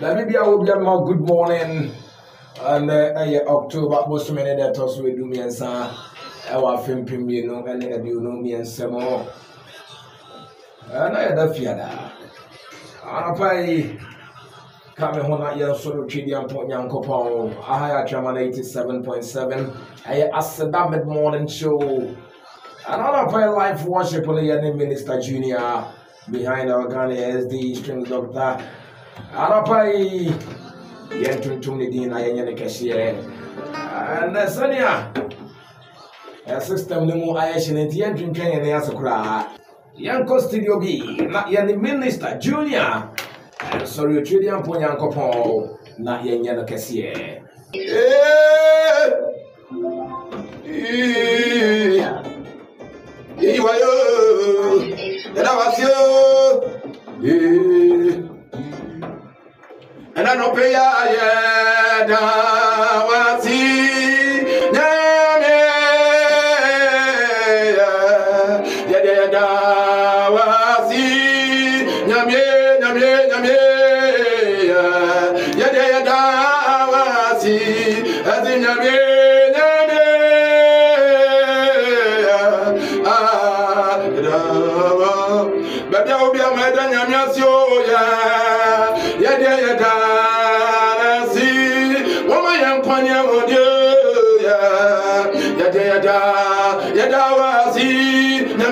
dabi bi a wo bia ma good morning ɛnɛ ɛyɛ uh, uh, october bosome ne deɛ ɛtɔ so edu mmiɛnsa ɛwɔ afɛnpem mmienu ɛne aduonu mmiɛnsa mu ɛna yɛda fia daa anapa yi ka me ho na yɛnsoro twedi ampo nyankopɔn aha yɛ atwama no 87.7 ɛyɛ aseda mid morning show ɛna anapa yɛ life worship no yɛ ne minister junior behind our ghana sd strings doctor arapa yi yɛn tuntum ne din ah, na yɛnyɛ ne kɛseɛ ɛnɛ sɛnea ɛ system no mu ayɛ hyɛ nti yɛn twentwɛn yɛn ne ase koraa yɛn kɔ studio bi na yɛn ne minister junior ɛnsɔre eh, otwe deɛ mpo nyankopɔn na yɛnyɛ no kɛseɛ.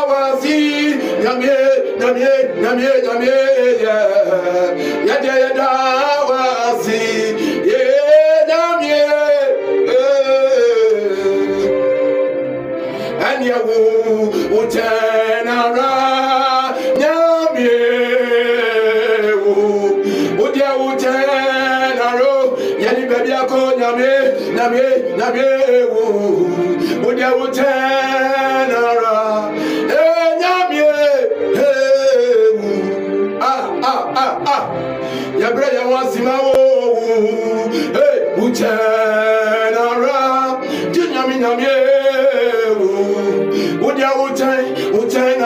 wasi nyamie nyamie nyamie nyamie ye ye ye da wasi ye nyamie and ye wu wu turn wu wu dia wu turn around ye ni baby ako nyamie nyamie nyamie wu wu dia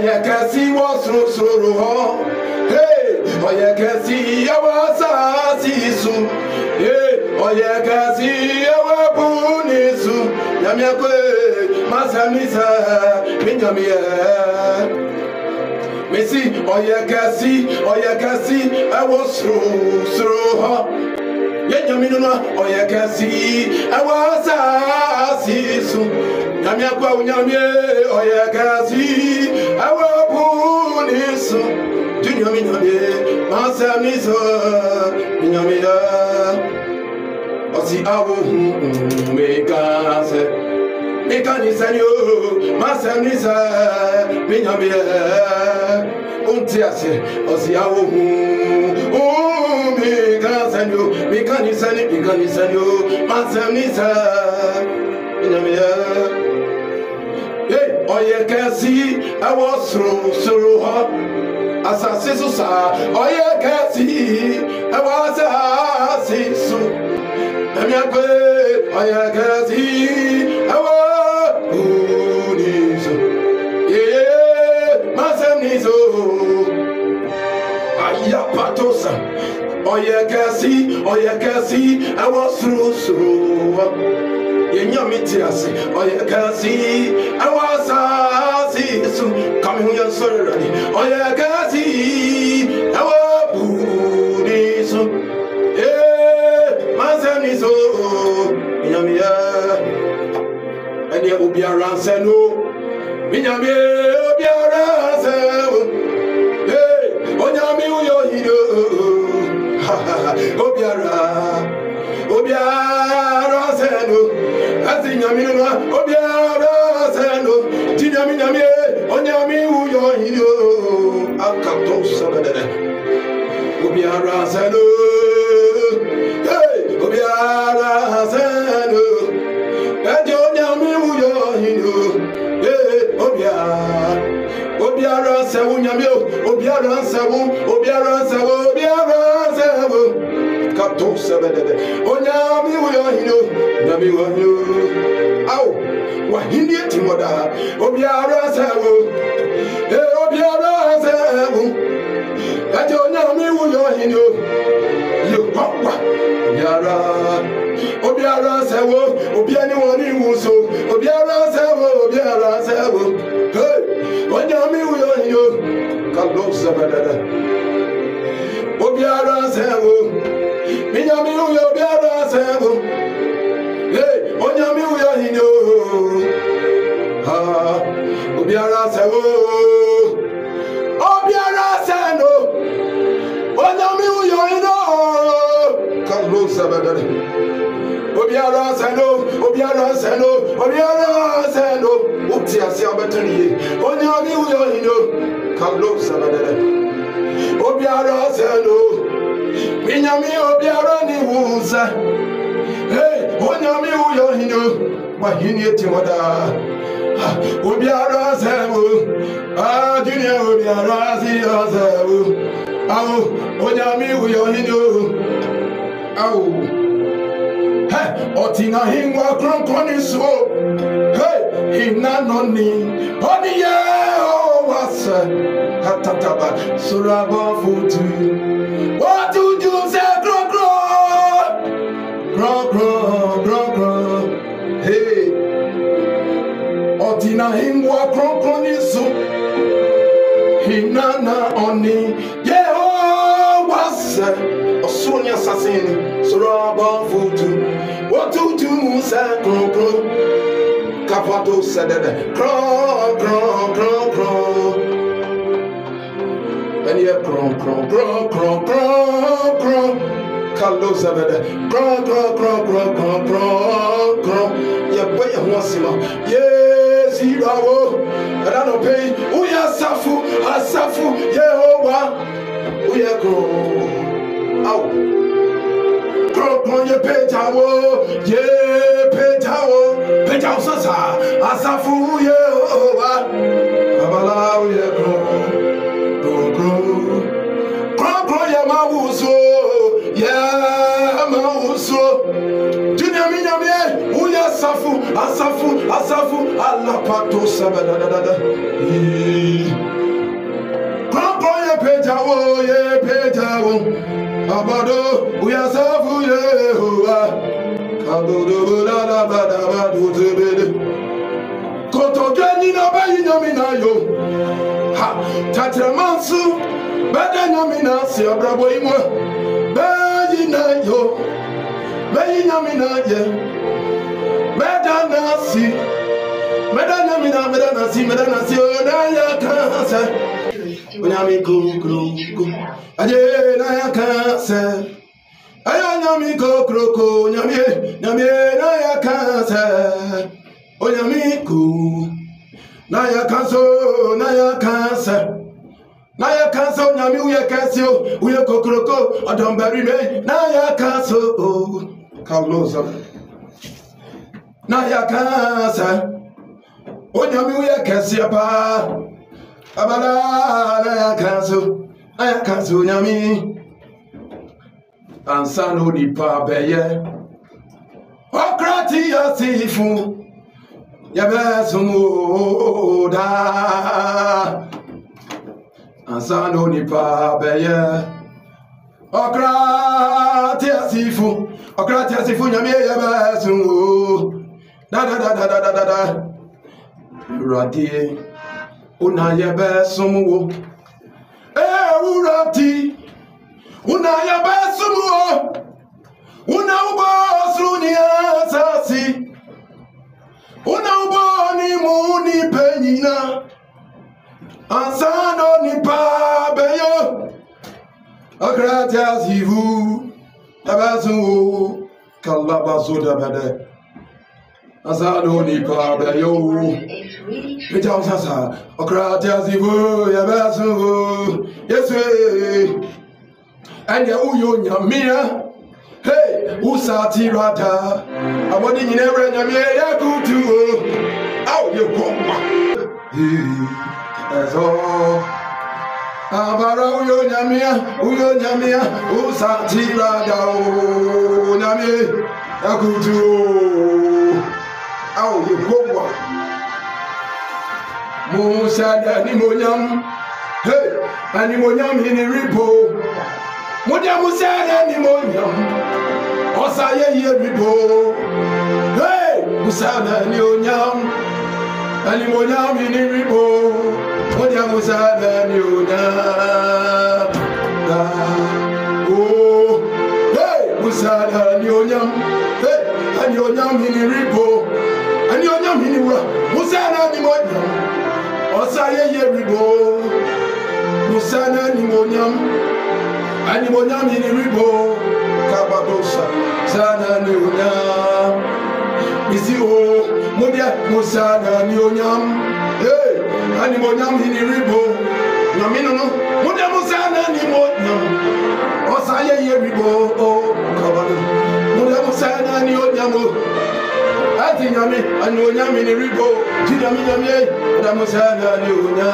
ọyẹ kẹsí wọ sorosoro hàn ọyẹ kẹsí yẹwọ sáàsì sùn ọyẹ kẹsí yẹwọ bù ní sùn nyàmíẹ pé màsàmísà mí nyàmíẹ mesi ọyẹ kẹsí ọyẹ kẹsí ẹwọ sorosoro hàn yẹ nyàmínú náà ọyẹ kẹsí ẹwọ sáàsì sùn nyamia kwa nyamie oya kasi awo so tunyami nyamie masa miso nyamia osi awo me mm, kase me kanisa yo masa misa me ase osi awo me mm, kase yo me kanisa ni me kanisa yo masa ɔyɛ kɛse ɛwɔ soro soro hɔ asase so saa ɔyɛ kɛse ɛwɔ asase so ɛmi akɔye ɔyɛ kɛse ɛwɔ kuni so yeye masɛm ni so ayapato sa ɔyɛ kɛse ɔyɛ kɛse ɛwɔ soro soro hɔ yɛnyɛ mi ti ase ɔyɛ kɛse ɛwɔ. Jésù kàmi hu yẹn sọ̀rọ̀ rẹ̀ ni ọ̀yẹ̀ kẹ́sì ẹ̀wọ̀ bùrùdì sùn ee máa sẹ́ni so ìyàmìyà ẹni obiara sẹ́nu ìyàmìyà obiara sẹ́nu ee onyàmì obiara obiara sẹ́nu ẹ̀sìn onyame wuyɔ hini o akato sɛbɛdɛdɛ obiara sɛ no obiara sɛ no ɛdi onyame wuyɔ hini o obiara obiara sɛ wo nyame o obiara sɛ wo obiara sɛ wo obiara sɛ wo kato sɛbɛdɛdɛ onyame wuyɔ hini o onyame wuyɔ hini o awo wahini etimu da obiara ase wo ee obiara ase wo ẹjẹ onyami wuyo hini o yekpakpa obiara obiara ase wo ani wọn ni iwu so obiara ase wo obiara ase wo hey onyami wuyo hini o kagbo sabadada obiara ase wo minyami wuyo. ase oo obiara ase no onye omiwu yori no oo kalo sabadari obiara ase no obiara ase no obiara ase no o ti ase abetani ye onye omiwu yori no kalo sabadari obiara ase no minyami obiara ni wunsa hey onye omiwu yori no wahini eti mo daa obiara ase ajínlẹ̀ òbí àrà sí ọ̀sẹ̀ o àwọn ọjà mi wùyọ̀ nínú o. ọ̀tìnà hìnwá kúrọ́kọ́ ní so iná nọ ní ọ̀nìyẹ ó nana oni Yehowa oh, sɛ osun ya sasin, ni soro watu tu musa wotutu mu sɛ kronkron kapato sɛ dɛdɛ kronkronkronkron ɛni yɛ kronkronkronkronkronkron kalo sɛ dɛdɛ kronkronkronkronkronkron yɛ bɔ yɛ ho ɔsi ma yee. síra wo ẹ̀dánù pé wúyà sáfù àsáfù Yehova wúyà gùn áwò gùn yẹ péjà wo yẹ péjà wo péjà wo sọ̀sà àsáfù Yehova babaláwo yẹ gùn gùn gùn yẹ máa wù so yẹ máa wù so júnyàmínyàmí asafu asafu asafu alapato da kọ́ńkọ́ yẹ péjà wo yẹ péjà wo àbàdo òyàsáfù yẹ òwà kàbòdòbò ládàbàdàbà tó tẹ̀lé. kòtòkè nínú abẹ́yìn nyọ́mìnà yó tatramansu bɛda nyamina si abrabɔ yi ba bɛyi na yo bɛyi nyamina yɛ meda nasi meda nyamina meda nasi meda oh, nasi oda ya kase onyami kokroko na ya kase ayo nyami kokroko nyami nyami na ya kase onyami ko na ya kanso na ya kase n'aya ka nso nyame woyɛ kɛse o oh. woyɛ kokoroko ɔdɔmbarime n'aya ka nso o oh. kalosam na yɛka sɛ onyame woyɛ kɛseɛ paa abadaa na yɛaka so na yɛka sɛ onyame ansa na onipa bɛyɛ ɔkra te yɛseifo yɛbɛsom o daa ansa na onipa bɛyɛ ɔkra te yɛseifo ɔkra te yɛseifo nyame yɛbɛsom o dadadadadadada ewurade una yɛ bɛ som wo ewurade una yɛ bɛ som wo una wobɔ soro ne asase una wobɔ ne mu nipa nyina ansa na onipa bɛyɛ ɔkra te asivu asa it nipa bɛ yowo mita wo sasa ɔkra te ase fo yɛbɛ so fo yesu ɛneɛ woyɛ onyamea hei wosate rada abɔde nyina werɛ nyamea yɛkotu o ao yɛkɔ ma ɛsɔ abara uyo nyamia uyo nyamia usatira dao nyamie yakutu a ò lè kó Musa da mo nyam, hey, ani mo nyam ribo. Muda Musa da mo nyam, ọsa ye ribo. Hey, Musa da mo nyam, ani mo nyam ribo. ayẹyẹ ribo musa na nimonyam animonyam yi ni ribo kababosa sana nimonyam isi o mo deɛ musa na nimonyam ee animonyam yi ni ribo nyaminu no mo deɛ musa na nimonyam ɔsa ayẹyẹ ribo o kababosa mo Musana musa na o ati nyami animonyam yi ni ribo ti nyami nyami yɛ da musa da ni onya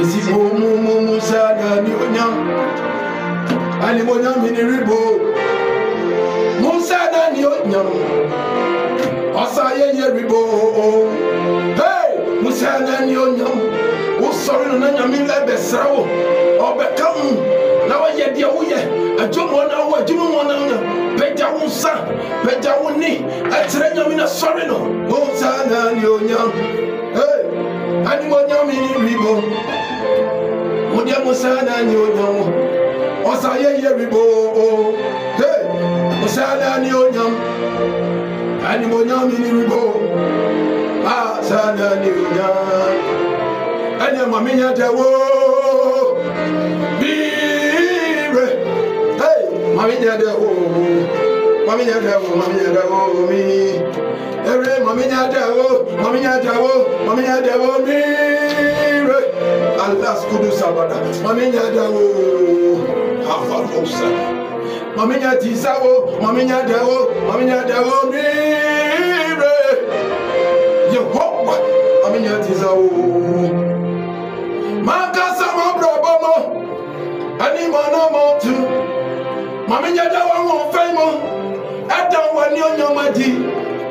esi bo mu mu musa ni onya ali mo nya mi ni ribo musa da ni onya ọsa ye ye ribo hey musa da ni onya o sọrọ nana nyami ẹbẹ sara wo ọbẹ kan na wọ yẹ diẹ wo yẹ adwom na wọ adwom na wọn wo nsa pagya wo ni ɛkyerɛ nyame na sɔre no wo na ne onyam animonyam ne wibo wodeɛ mo na ne onyam ɔsa yɛyɛ wibo mo na ne onyam animonyam ne wibo asa na ne onyam ɛneɛ ma menyɛ dɛ woo bire mami nyɛ dɛ woo mami nya dawo mami nya dawo mi ere mami nya dawo mami nya dawo mami nya dawo mi re Allah skudu sabada mami nya dawo afarosa mami nya tisawo mami nya dawo mami nya dawo mi re Yehova mami nya tisawo makasa mo brobo mo ani mo no mo tu mami nya dawo mo fẹ́ mo ɛda w'ani onyama di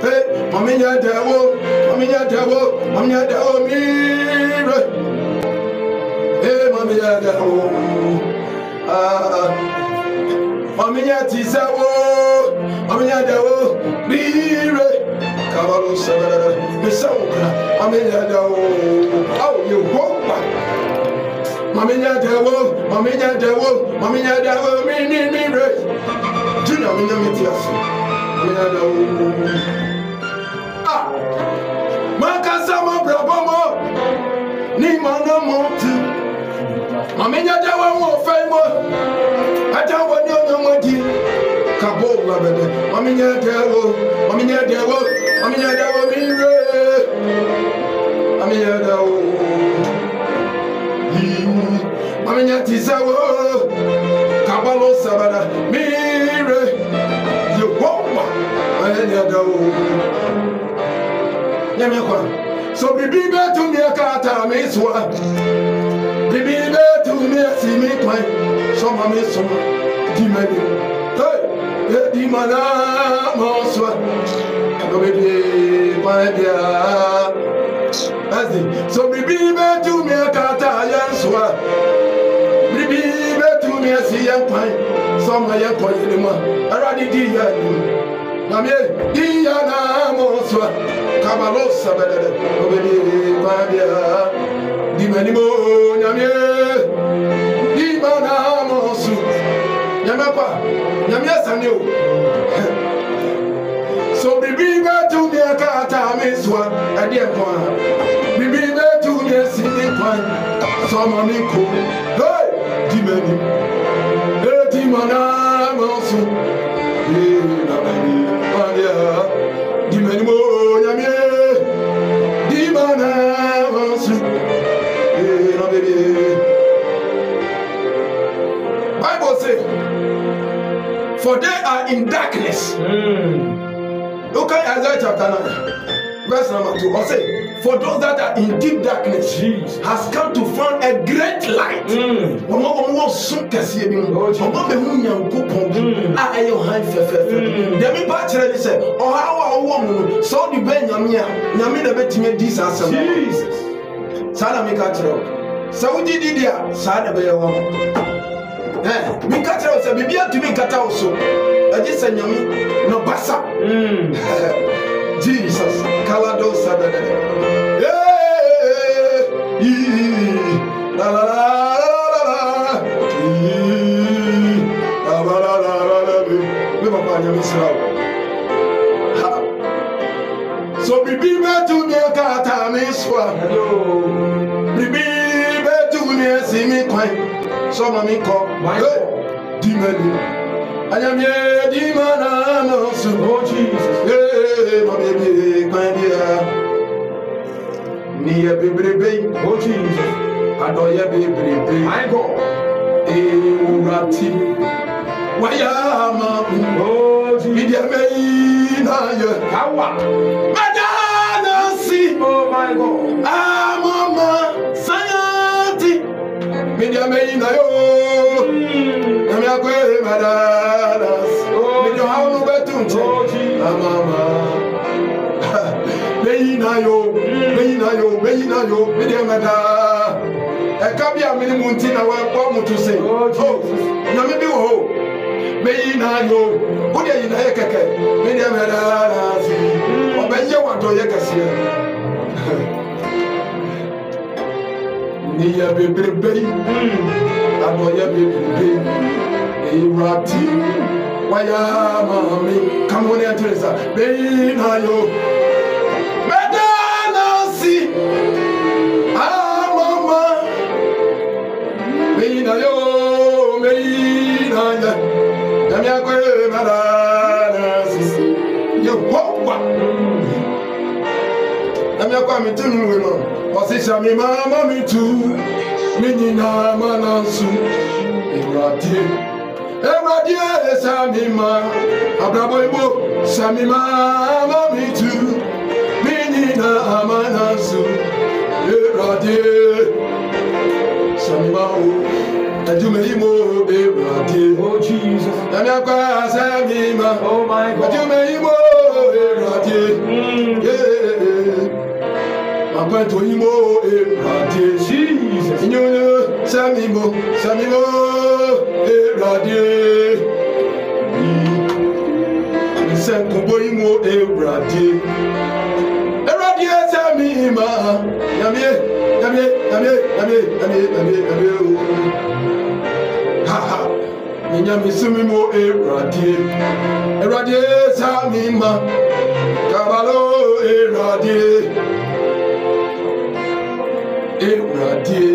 he mɔminyɛ dɛwo mɔminyɛ dɛwo mɔminyɛ dɛwo miire he mɔminyɛ dɛwo aa mɔminyɛ tisɛwo mɔminyɛ dɛwo miire kabalo sɛbɛrɛ misɛnw kan mɔminyɛ dɛwo awo yehowa mɔminyɛ dɛwo mɔminyɛ dɛwo mɔminyɛ dɛwo mi ni mi re gye na menya mete ase menya na wɔwɔwu a mankasa mabrabɔ mɔ ne mana mɔ nti mamenya dɛ wa wɔ fɛn mɔ ɛda wɔ ne ɔnyamɔ di ka bɔ wura bɛdɛ mamenya wo mamenya da wo mamenya da wo mi re mamenya da wo yii mamenya ti sɛ wo kabalo sabada mi. yɛdɛwo nyame kwa so biribi bɛtumi akaataa me soa biribi bɛtumi asi me kwan sɛ ma me som di m'ani ɛdi e ma na ma soa ɛdɔ bɛdie kwan biaa ɛsi so biribi bɛtumi akaataa yɛn soa biribi bɛtumi asi yɛn kwan sɛ ma yɛn kɔ yɛnim a ɛwurade di yɛ anim nyame diya na mosua kabalo sabɛdɛdɛ obedi babia dimanimo nyame diba na mosu nyame kwa nyame asane o so bibi bɛ tu deɛ ka taa mi sua ɛdeɛ kwan bibi bɛ tu deɛ si ni kwan sɔmɔ ko hey dimanim eti mana Yes. Hmm. Look at Isaiah chapter 9, verse number 2. Or say, For those that are in deep darkness Jesus has come to find a great light. Hmm. Ọmọ ọmọ sun kẹsíẹ bi mu. Oh, ọmọ mi hu yàn kó pọ̀n. Hmm. A ah, ẹ yẹ ọ̀hán fẹ́fẹ́fẹ́. Dẹ̀mí bá kyerẹ́ mi sẹ́, ọ̀há wa ọwọ́ mu no, sọ ọ́ di bẹ́ẹ̀ nyàmí we nyàmí dẹ̀ bẹ́ẹ̀ be di sá sẹ́mu. Sáà na mi ká kyerẹ́ o. Sáwọ́ jí di di a, sáà dẹ̀ bẹ́ẹ̀ yẹ wọ́n. Ẹ mi ká kyerẹ́ o sẹ́, bíbí ẹ̀ tún mi kata o so ɛgye sɛ nyame no basa hmm. jesus kalado sadadada la la So bibi betu ne kata me swa Bibi betu ne si mi kwan So mami ko Dime ni na yo Nami akwe madalas Nijo hau betunche Amama Beyi na yo Beyi na yo Beyi na yo Bide mada Eka bi amini munti wa kwa mutu se Oh Nyami bi wo na yo Bude yi na ye keke Bide madalas Obe ye wa do ye iyɛ bebrebe adɔyɛ bebrebe ewurati waya maami kamoni ɛtirisa bɛyi na yo mɛta na si amama bɛyi na yo bɛyi na yɛ nyamiakɔye mɛta na sisi yɛ wɔ wa nyamiakɔ ami tɛ nulu wɛ nɔ. Wasisha mi mama mi tu Mi nyina manansu Ewradie Ewradie samima Abrabo ibo Samima mama mi tu Mi nyina manansu Ewradie Samima o Ajume imo Ewradie Oh Jesus akwa samima Oh my God Ajume imo pẹ̀tù ìmọ̀ òye ràdíè sí ìyóyó sẹ́mìmọ̀ sẹ́mìmọ̀ òye ràdíè ìsẹ̀kùnbó ìmọ̀ òye ràdíè ẹ̀rọ̀díè sẹ́mi ìmọ̀ yàmíye yàmíye yàmíye yàmíye yàmíye yàmíye yàmíye o ha ha ìyàmísímìmọ̀ òye ràdíè ẹ̀rọ̀díè sẹ́mi ìmọ̀ kàbàlọ́ òye ràdíè ewuradie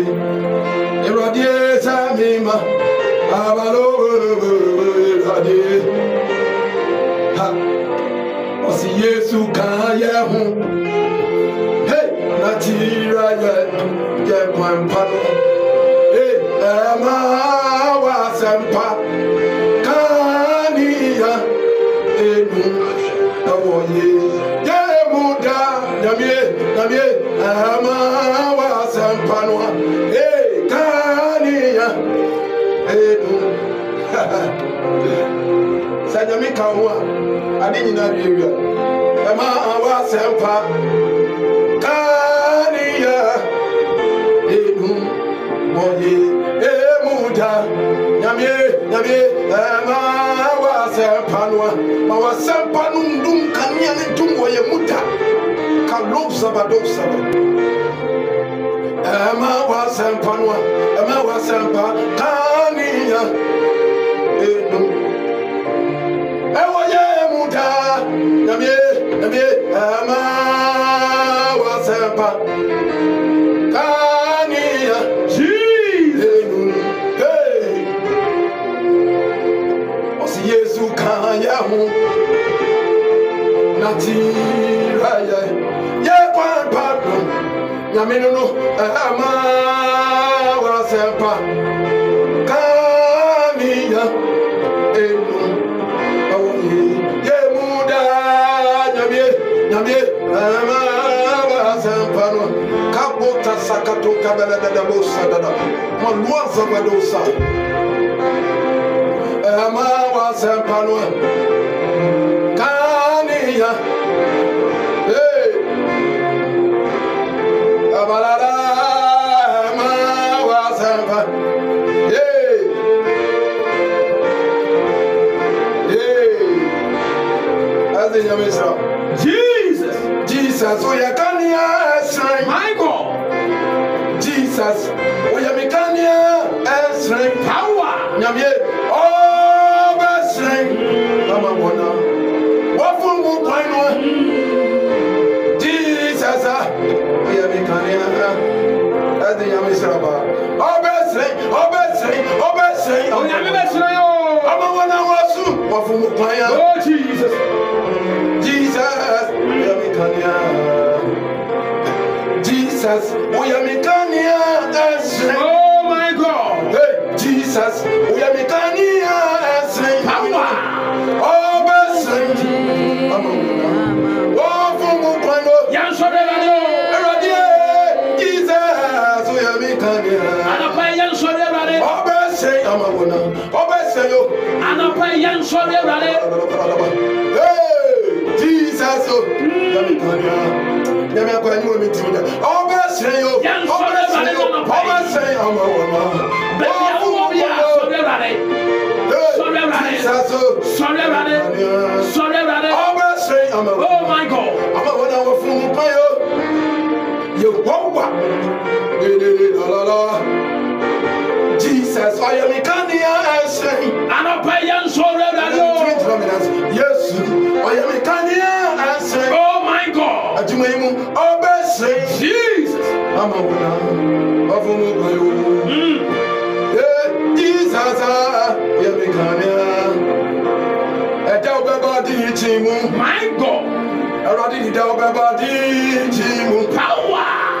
ewuradie samima abalo ewuradie ha ọsi yesu kan yẹ hu hey nati ra yẹ yẹ pampa hey ẹ máa wá sẹmpa káníyà enu ẹwọ yẹ yẹ mu dá nyamie nyamie ẹ máa. naniya edu sɛ nyame ka ho a ade nyinaa wiawia ɛma awasɛm pa kaniya edu bɔye emu da nyame nyame ɛma awasɛm pa noa ma wasɛm pa no ndum kanea ne ntom wɔ yɛ mu da kalobsabadobsaba ɛma wasɛm pa noa sẹ́ńpà káníyàn èdò. ẹ wọ yẹ mu dáa nyàmíye nyàmíye ẹ máa wọ sẹ́ńpà káníyàn èdò. ọ̀sìn yéésù kàn yẹ hu nàti rẹ̀ yẹ yẹ kwan pa dùn nyàmínú ẹ máa. sepa camilla en awi ye muda nyamie nyamie ama sepa no kabota sakato kabela dada bosa dada mo luanza dosa. ama wa sepa no camilla Hey! Abala de nyame jesus jesus woyɛ kanea ɛsrɛn my god jesus woyɛ me kanea ɛsrɛn power nyame ɔbɛsrɛn ama wɔna wɔfom wo kwan no jesus a ah, woyɛ me kanea ɛde nyame sra ba ɔbɛsrɛn ɔbɛsrɛn ɔbɛsrɛn onyame bɛsrɛn o ama wɔna wafu oh jesus jesus uyamikania jesus uyamikania esre oh my god hey jesus uyamikania esre papa oh besre mama wafu mukanya yansore radio radio jesus uyamikania anapa yansore radio oh besre mama bona oh anapa yɛ nsɔre awurade jesus o nyame akɔ anyi omi tiri dɛ ɔbɛ sɛn o ɔbɛ sɛn o ɔbɛ sɛn ɔmɔ wɔmɔ bɛbi awo bi a sɔre awurade sɔre awurade sɔre awurade sɔre awurade ɔbɛ sɛn ɔmɔ wɔmɔ oh my god ɔmɔ wɔn na wɔ funu mu pa yɛ o yɛ wɔn wa lelele lɔlɔlɔ. Jesus ɔyɛ mi kan ni yɛ ɛsɛn. anapa yɛ nsɔrɔ ɛdari o. Yesu ɔyɛ mi oh my God. adumɛ yi mu ɔbɛ Jesus. ama wula ɔfɔ mu Jesus a ɔyɛ mi kan ni yɛ. ɛdá ti mu. my God. ɛrɔ di di dá ɔbɛ ti mu. power.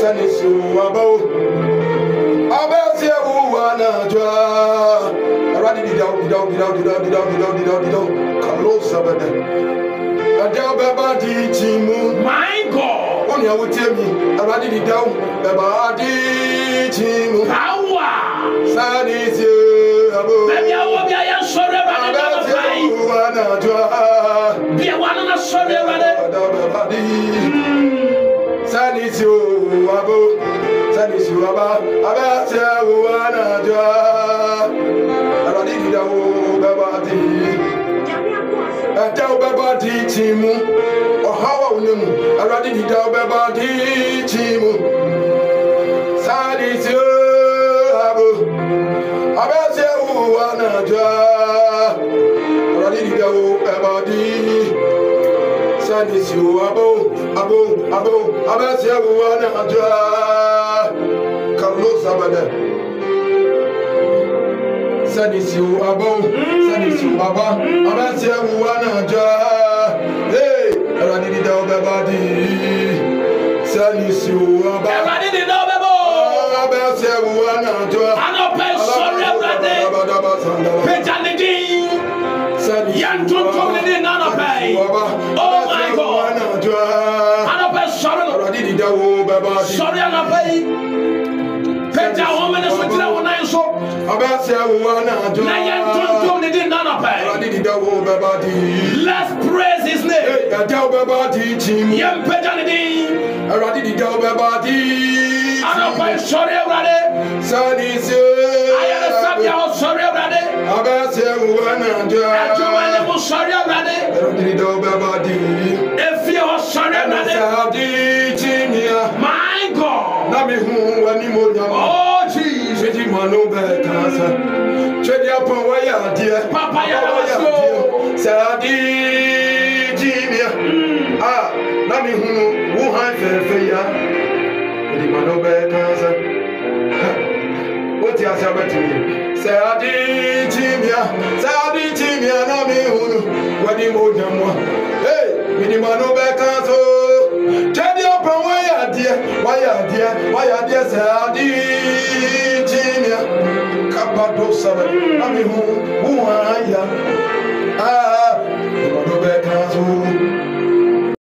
sani suwa bawo ọbẹ si ewu wa n'ajọ ẹwurade didawo didawo didawo didawo didawo didawo didawo didawo kalo sabẹdẹ ẹdẹ ọbẹ bá di jì mú. my god. wọn yà wọ tiẹ mi ẹwurade didawo ẹbá di jì mú. awa. sani si abo. bẹẹni awo bi a yà sọrọ ẹwurade náà bá ọbẹ si ewu wa n'ajọ. bí ẹ wà nínú sọrọ ẹwurade. ọdọ bẹ bá di baba abe ase wo anadza ɛlɔdi gida wo bɛba di ɛdɛ wo bɛba di tsi mu ɔha wa wo ne mu ɛlɔdi gida wo bɛba di tsi mu sadi si o abo abe ase wo anadza ɛlɔdi gida wo bɛba di sadi si o abo abo abo abe ase wo anadza sabada sani si wo abɔn sani si wo aba ɔbɛ tiɛ wo wa na dza ee da wo bɛ di sani si wo aba ɛlɔ didi da wo bɛ bɔ ɔbɛ tiɛ wo wa na dza anɔ pɛ sɔrɔ ɛwurade pejanidi yan tuntun ni ni nana pɛ oh my god anɔ pɛ sɔrɔ ɛwurade didi da wo bɛ ba di sɔrɔ ɛwurade. na yɛn tontom ne di nana pɛ let's praise his name yɛn pɛgya ne din anɔpa nsɔre awurade ayɛrɛ sabea ɔsɔre awurade adwuma ne mu sɔre awurade efie ɔsɔre awurade my God. na mi hu wani mo nyama. oh Jesus. Twedi manu bɛ kan sa. Twedi apɔn wɔyɛ adeɛ. papa yɛrɛ so. Sɛ adi ji miɛ. a na mi hu no wo han fɛɛfɛ ya. Twedi manu bɛ kan sa. o ti ase abɛ tumi. Sɛ adi ji miɛ. Sɛ adi ji miɛ na mi hu no wani mo nyama. ee minimanu bɛ kan so. Twedi wayadeɛ wayadeɛ sɛ adeɛ kyinia kaba do sɛbɛ na mehu wo wa